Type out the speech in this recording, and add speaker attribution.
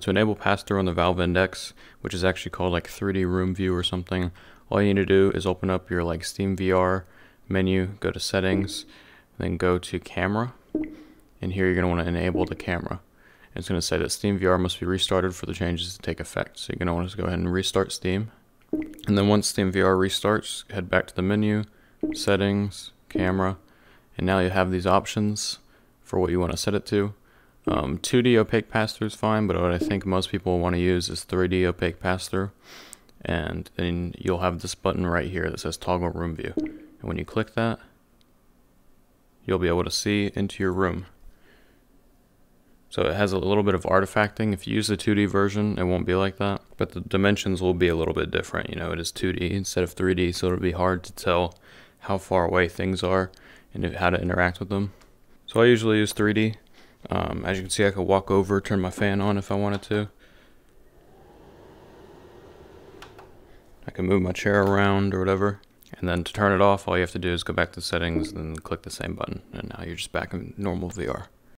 Speaker 1: To enable pass-through on the Valve Index, which is actually called like 3D Room View or something, all you need to do is open up your like Steam VR menu, go to settings, then go to camera, and here you're going to want to enable the camera. It's going to say that Steam VR must be restarted for the changes to take effect. So you're going to want to go ahead and restart Steam. And then once Steam VR restarts, head back to the menu, settings, camera, and now you have these options for what you want to set it to. Um, 2D opaque pass-through is fine, but what I think most people want to use is 3D opaque pass-through. And then you'll have this button right here that says toggle room view. And when you click that, you'll be able to see into your room. So it has a little bit of artifacting. If you use the 2D version, it won't be like that. But the dimensions will be a little bit different. You know, it is 2D instead of 3D, so it'll be hard to tell how far away things are and how to interact with them. So I usually use 3D. Um, as you can see, I could walk over, turn my fan on if I wanted to. I can move my chair around or whatever. And then to turn it off, all you have to do is go back to settings and click the same button. And now you're just back in normal VR.